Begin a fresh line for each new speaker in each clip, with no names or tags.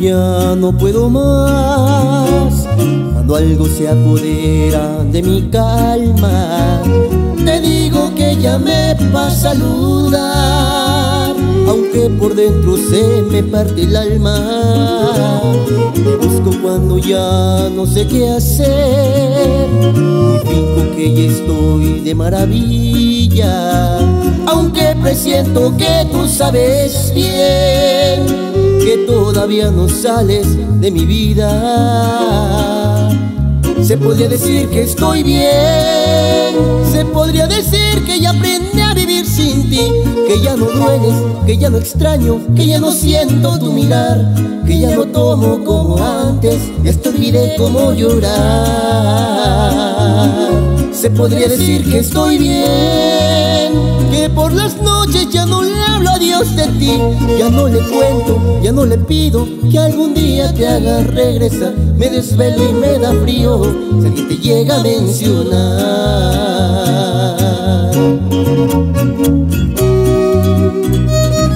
ya no puedo más, cuando algo se apodera de mi calma, te digo que ya me a saludar, aunque por dentro se me parte el alma. Te busco cuando ya no sé qué hacer, y fijo que ya estoy de maravilla, aunque presiento que tú sabes bien que todavía no sales de mi vida. Se podría decir que estoy bien, se podría decir que ya aprendí a vivir sin ti, que ya no dueles, que ya no extraño, que ya no siento tu mirar, que ya no tomo como antes, ya te olvidé cómo llorar. Se podría decir que estoy bien, que por las noches ya no le hablo a Dios de ti, ya no le cuento, ya no le pido que algún día te haga regresar. Me desvelo y me da frío si alguien te llega a mencionar.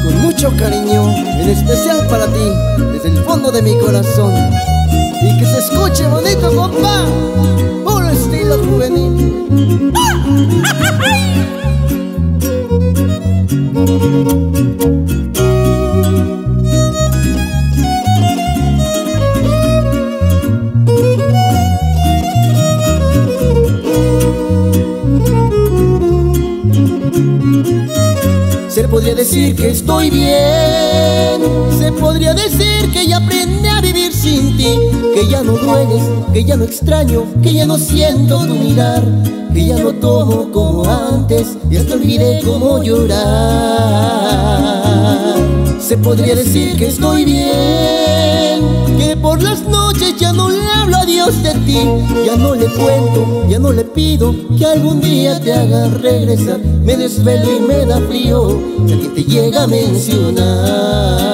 Con mucho cariño, en especial para ti, desde el fondo de mi corazón. Y que se escuche bonito, Se podría decir que estoy bien, se podría decir que ya aprendí a vivir sin ti, que ya no dueles, que ya no extraño, que ya no siento tu mirar, que ya no tomo como antes y hasta olvidé cómo llorar. Se podría decir que estoy bien, que por las noches ya no le hablo a Dios de ti, ya no le cuento, ya no le pido que algún día te haga regresar. Me desvelo y me da frío si alguien te llega a mencionar.